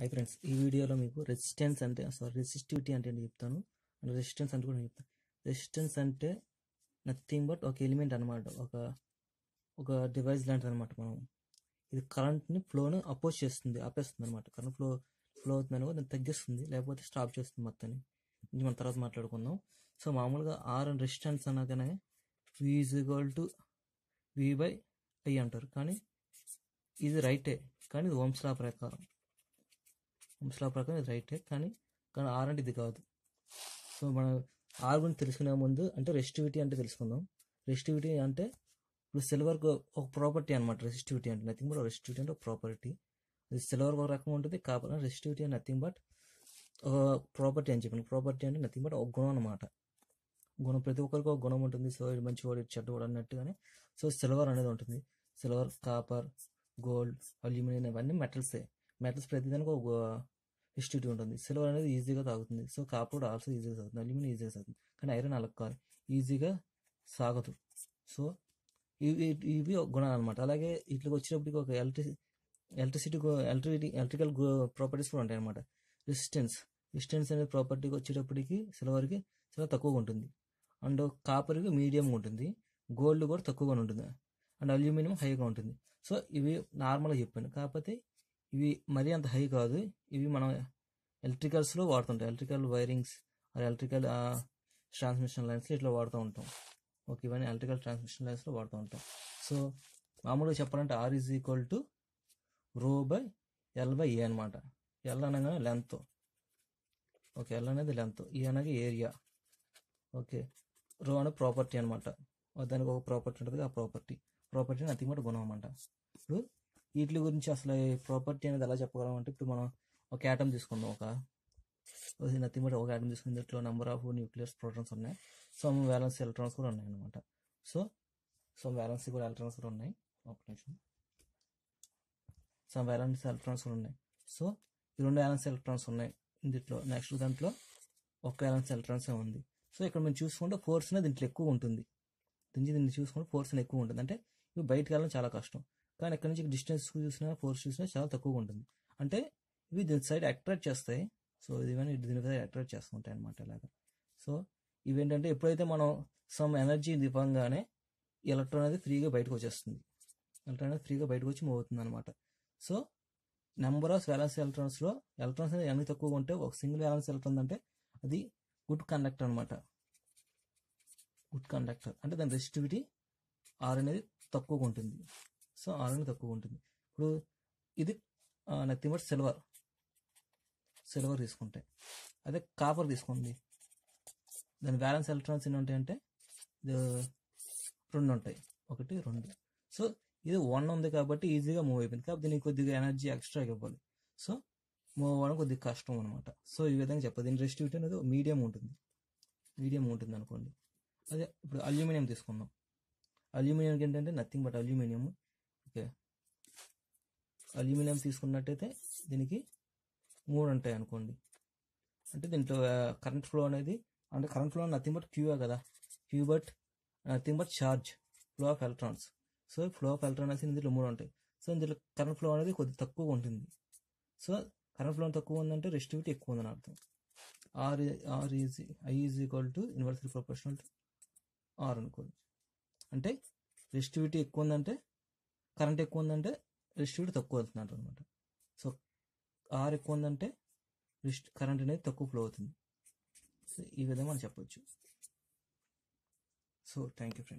Hi friends ఈ వీడియోలో మీకు రెసిస్టెన్స్ అంటే సారీ రెసిస్టివిటీ అంటే ఏంటి చెప్తాను. అండ్ రెసిస్టెన్స్ అంటే కూడా చెప్తాను. రెసిస్టెన్స్ అంటే నథింగ్ బట్ ఒక ఎలిమెంట్ అనమాట ఒక ఒక డివైస్ లాంటిది అనమాట మనం. ఇది కరెంట్ని ఫ్లోను అపోజ్ చేస్తుంది ఆపేస్తుంది అనమాట కరెంట్ ఫ్లో ఫ్లో అవుతుందని కూడా దాన్ని తగ్గిస్తుంది లేకపోతే స్టాప్ చేస్తుంది మొత్తాన్ని. ఇది మనం తర్వాత మాట్లాడుకుందాం. సో మామూలుగా ఆర్ అండ్ రెసిస్టెన్స్ అనగానే V is equal to V by I అంటారు. కానీ ఇది రైటే కానీ ఇది ఓమ్స్లా ప్రకారం. ఓమ్స్ ప్రకారం ఇది రైటే కానీ కానీ ఆర్ అంటే ఇది కాదు. సో మనం ఆర్ గురించి తెలుసుకునే ముందు అంటే రెస్టివిటీ అంటే తెలుసుకుందాం. రెస్టివిటీ అంటే ఇప్పుడు సిల్వర్ ఒక ప్రాపర్టీ అనమాట రెసిస్టివిటీ అంటే నథింగ్ బట్ రెసిస్టివిటీ అంటే ఒక ప్రాపర్టీ. అది సిల్వర్ ఒక రకం ఉంటుంది కాకపోతే రెసిస్టివిటీ అంటే నథింగ్ బట్ ఒక ప్రాపర్టీ అని చెప్పాను ప్రాపర్టీ అంటే నథింగ్ బట్ ఒక గుణం అనమాట గుణం ప్రతి ఒక్కరికి ఒక గుణం ఉంటుంది. సో ఇది మంచివాడు ఇది చెడ్డవాడు అన్నట్టుగానే. సో సిల్వర్ అనేది ఉంటుంది. సిల్వర్ కాపర్ గోల్డ్ అల్యూమినియం ఇవన్నీ మెటల్సే మెటల్స్ ప్రతిదానికి ఒక రెసిస్టివిటీ ఉంటుంది. సిల్వర్ అనేది ఈజీగా తాగుతుంది. సో కాపర్ ఆల్సో ఈజీగా సాగుతుంది అల్యూమినియం ఈజీగా సాగుతుంది కానీ ఐరన్ అలా కాదు ఈజీగా సాగదు. సో ఇవి ఇవి గుణాలు అనమాట అలాగే ఇట్లకి వచ్చేటప్పటికి ఒక electricity electricity electricity electrical properties కూడా ఉంటాయి అనమాట రెసిస్టెన్స్ రెసిస్టెన్స్ అనే ప్రాపర్టీకి వచ్చేటప్పటికి సిల్వర్కి చాలా తక్కువగా ఉంటుంది. అండ్ కాపర్కి మీడియంగా ఉంటుంది. గోల్డ్ కూడా తక్కువగా ఉంటుంది. అండ్ అల్యూమినియం హైగా ఉంటుంది. సో ఇవి నార్మల్గా చెప్పాను. కాకపోతే ఇవి మరీ అంత హై కాదు. ఇవి మనం ఎలక్ట్రికల్స్లో వాడుతుంటాం. ఎలక్ట్రికల్ వైరింగ్స్ ఎలక్ట్రికల్ ట్రాన్స్మిషన్ లైన్స్లో ఇట్లా వాడుతూ ఉంటాం. ఓకే ఇవన్నీ ఎలక్ట్రికల్ ట్రాన్స్మిషన్ లైన్స్లో వాడుతూ ఉంటాం. సో మామూలుగా చెప్పాలంటే R is equal to rho by L by A అనమాట ఎల్ అనగానే లెంత్ ఓకే ఎల్ అనేది లెంత్ ఈ e అనగా ఏరియా ఓకే రో అనే ప్రాపర్టీ అనమాట దానికి ఒక ప్రాపర్టీ ఉంటుంది ఆ ప్రాపర్టీ ప్రాపర్టీ నథింగ్ బట్ గుణం అనమాట ఇప్పుడు వీటి గురించి అసలు ప్రాపర్టీ అనేది ఎలా చెప్పగలం అంటే ఇప్పుడు మనం ఒక యాటమ్ తీసుకుందాం ఒక నథింగ్ బట్ ఒక యాటమ్ తీసుకుని దీంట్లో నెంబర్ ఆఫ్ న్యూక్లియస్ ప్రోటాన్స్ ఉన్నాయి. సో వ్యాలెన్స్ ఎలక్ట్రాన్స్ కూడా ఉన్నాయి అనమాట సో సో వ్యాలెన్స్ కూడా ఎలక్ట్రాన్స్ కూడా ఉన్నాయి. ఒక నిమిషం. సో వ్యాలెన్స్ ఎలక్ట్రాన్స్ కూడా ఉన్నాయి. సో ఈ రెండు వ్యాలెన్స్ ఎలక్ట్రాన్స్ ఉన్నాయి. దీంట్లో నెక్స్ట్ దాంట్లో ఒక వ్యాలెన్స్ ఎలక్ట్రాన్స్ ఉంది. సో ఇక్కడ మనం చూసుకుంటే ఫోర్స్ అనేది దీంట్లో ఎక్కువ ఉంటుంది. దీని దీన్ని చూసుకుంటే ఫోర్స్ అనేది ఎక్కువ ఉంటుంది. అంటే ఇవి బయటకు వెళ్ళడం చాలా కష్టం. కానీ ఇక్కడ నుంచి డిస్టెన్స్ చూసినా ఫోర్స్ చూసినా చాలా తక్కువగా ఉంటుంది. అంటే ఇవి దీని సైడ్ అట్రాక్ట్ చేస్తాయి. సో ఇవన్నీ దీని సైడ్ అట్రాక్ట్ చేస్తుంటాయి అనమాట ఇలాగా సో ఇవేంటంటే ఎప్పుడైతే మనం సమ్ ఎనర్జీ దిపంగానే ఎలక్ట్రాన్ అనేది ఫ్రీగా బయటకు వచ్చేస్తుంది. ఎలక్ట్రాన్ అనేది ఫ్రీగా బయటకు వచ్చి మూవ్ అవుతుంది అనమాట సో నెంబర్ ఆఫ్ వ్యాలెన్స్ ఎలక్ట్రాన్స్లో ఎలక్ట్రాన్స్ అనేది ఎంత తక్కువగా ఉంటే ఒక సింగిల్ వ్యాలెన్స్ ఎలక్ట్రాన్ అంటే అది గుడ్ కండక్టర్ అనమాట గుడ్ కండక్టర్ అంటే దాని రెసిస్టివిటీ ఆర్ అనేది తక్కువగా ఉంటుంది. సో ఆర్ తక్కువ ఉంటుంది. ఇప్పుడు ఇది నథింగ్ బట్ సిల్వర్. సిల్వర్ తీసుకుంటే. అదే కాపర్ తీసుకోండి. దాని బ్యాలెన్స్ ఎలక్ట్రాన్స్ ఎన్ని ఉంటాయంటే రెండు ఉంటాయి. ఒకటి రెండు. సో ఇది వన్ ఉంది కాబట్టి ఈజీగా మూవ్ అయిపోయింది. కాబట్టి దీనికి కొద్దిగా ఎనర్జీ ఎక్స్ట్రా ఇవ్వాలి. సో మూవ్ అవ్వడం కొద్దిగా కష్టం అనమాట సో ఈ విధంగా చెప్పదు దీని రెసిస్టివిటీ అనేది మీడియం ఉంటుంది. మీడియం ఉంటుంది అనుకోండి. అదే ఇప్పుడు అల్యూమినియం తీసుకుందాం. అల్యూమినియంకి ఏంటంటే nothing but aluminium okay. Aluminium తీసుకున్నట్టయితే దీనికి మూడు ఉంటాయి అనుకోండి. అంటే దీంట్లో కరెంట్ ఫ్లో అనేది అంటే current flow nothing but Q కదా. Q but nothing but charge flow of electrons so flow of electrons ఇందులో మూడు ఉంటాయి. సో ఇందులో కరెంట్ ఫ్లో అనేది కొద్దిగా తక్కువ ఉంటుంది. సో కరెంట్ ఫ్లో తక్కువ ఉందంటే రెసిస్టివిటీ ఎక్కువ ఉందని అర్థం. R R is I is equal to inversely proportional to R అనుకోండి. అంటే రెసిస్టివిటీ ఎక్కువ ఉందంటే కరెంట్ ఎక్కువ ఉందంటే రెసిస్టివిటీ తక్కువ వెళ్తున్నారు అనమాట సో ఆర్ ఎక్కువ ఉందంటే రిస్ట్ కరెంట్ అనేది తక్కువ ఫ్లో అవుతుంది. సో ఈ విధంగా మనం చెప్పొచ్చు. So thank you friend